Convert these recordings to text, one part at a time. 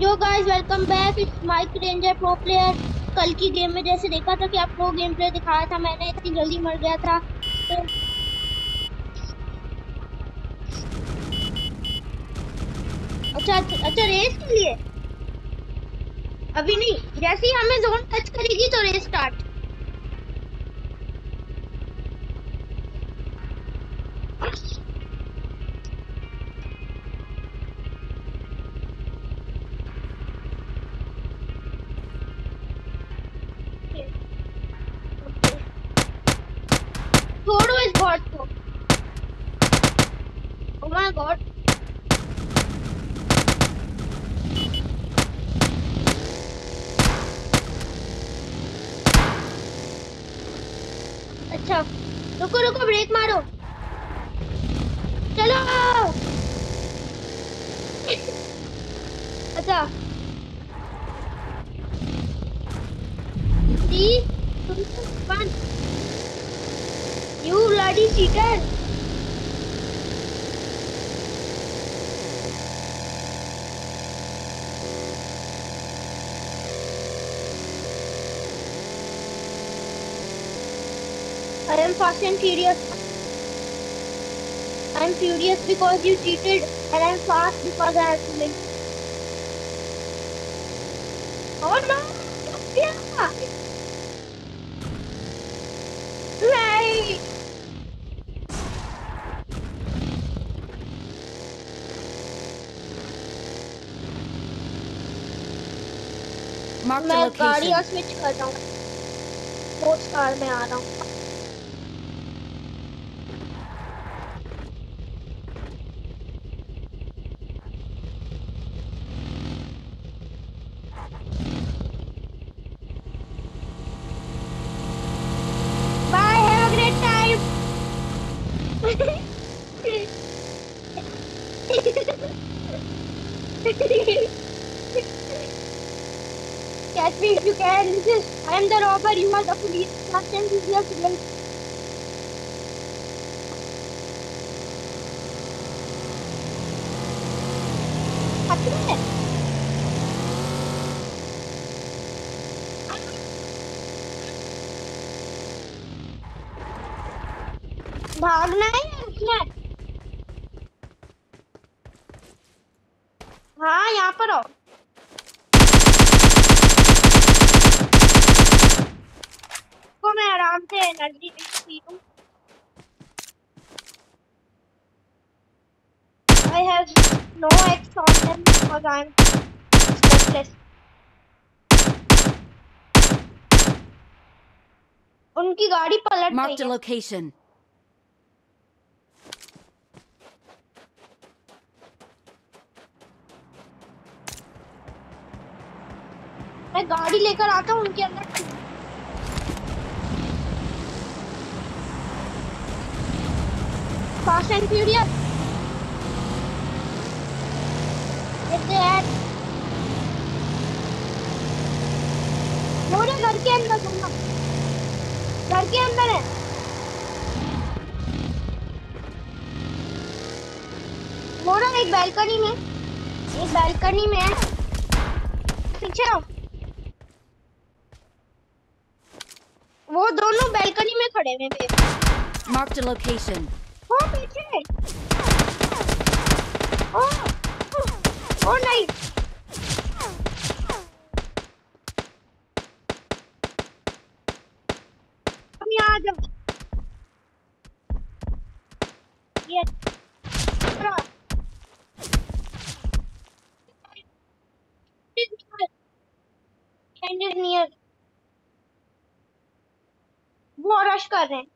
जो guys welcome back it's Mike ranger pro player कल की गेम में जैसे देखा था कि आप प्रो गेम प्ले दिखाया था, मैंने इतनी जल्दी मर गया था। तो अच्छा अच्छा रेस के लिए? अभी नहीं, जैसे ही हमें जोन टच करेगी तो रेस स्टार्ट छोड़ो इस गॉड को। ओ माय गॉड अच्छा रुको रुको ब्रेक मारो। चलो। अच्छा। Three one You bloody cheater! I am fast and furious. I am furious because you cheated and I am fast because I have to win. Oh no! Yeah! A मैं गाड़ी और switch कर रहा हूँ। Sports car में आ रहा हूँ। Bye, Catch me if you can. This is, I am the robber, you are the police. Last time you were civil. खतरे भागना है या रुकना है हाँ यहाँ पर आओ को मैं आराम से एनर्जी पी लूँ I have no X on them because I'm stateless. उनकी गाड़ी पलट गई है location. मैं गाड़ी लेकर आता हूँ उनके अंदर घूमना घर के अंदर है मोरा एक बैल्कनी में में है पीछे आओ वो दोनों बैल्कनी में खड़े हुए हैं Marked a location. ओ पीछे ओ ओ नहीं तुम यहाँ आ जाओ ये. वो रश कर रहे हैं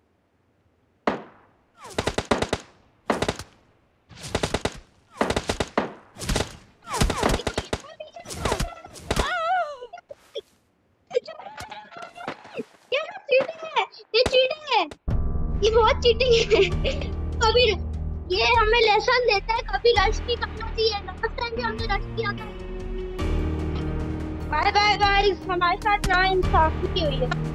ये चीटिंग है ये चीटिंग है ये बहुत चीटिंग है। कभी ये हमें लेसन देता है, कभी रश नहीं करना चाहिए लास्ट टाइम भी हमने रश किया था। बाय बाय गाइस हमारे साथ ना इंसाफ की हुई है।